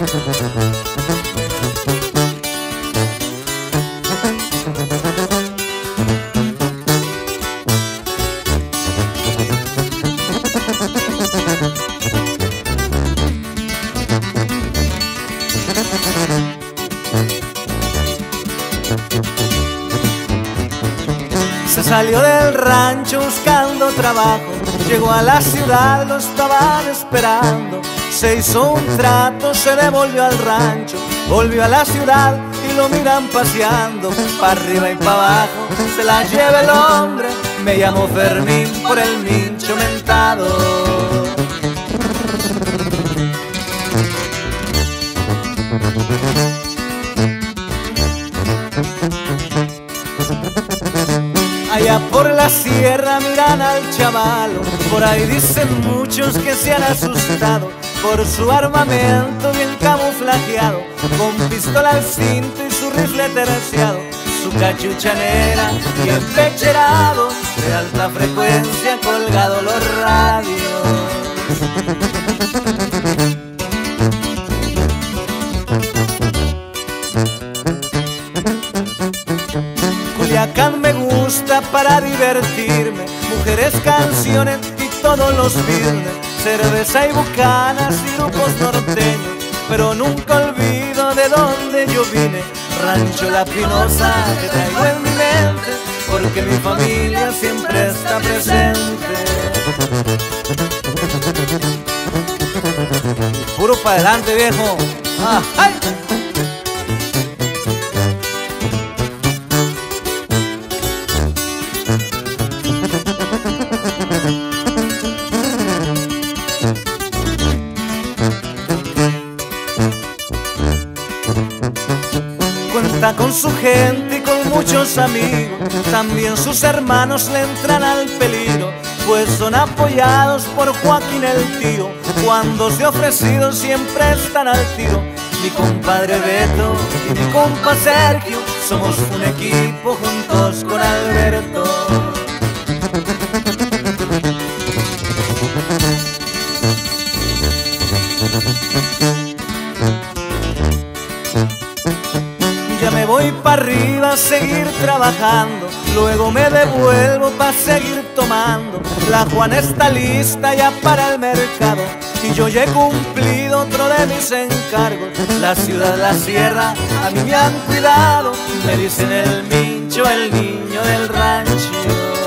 Se salió del rancho buscando trabajo, llegó a la ciudad, lo estaban esperando. Se hizo un trato, se devolvió al rancho, volvió a la ciudad y lo miran paseando, para arriba y para abajo. Se la lleva el hombre, me llamo Fermín por el mincho mentado. Allá por la sierra miran al chavalo, por ahí dicen muchos que se han asustado por su armamento bien camuflajeado, con pistola al cinto y su rifle terciado, su cachuchanera y el pecherado de alta frecuencia colgado los radios. Culiacán me gusta para divertirme, mujeres, canciones y todos los viernes, cerveza y bucanas y grupos norteños, pero nunca olvido de dónde yo vine, Rancho La Pinoza que traigo en mi mente, porque mi familia siempre está presente. Puro para adelante, viejo. Ah, ¡ay! Cuenta con su gente y con muchos amigos, también sus hermanos le entran al peligro, pues son apoyados por Joaquín el tío, cuando se ofrecido siempre están al tiro. Mi compadre Beto y mi compa Sergio, somos un equipo juntos con Alberto. Voy para arriba a seguir trabajando, luego me devuelvo para seguir tomando. La Juana está lista ya para el mercado y yo ya he cumplido otro de mis encargos. La ciudad, la sierra, a mí me han cuidado, me dicen el mincho, el niño del rancho.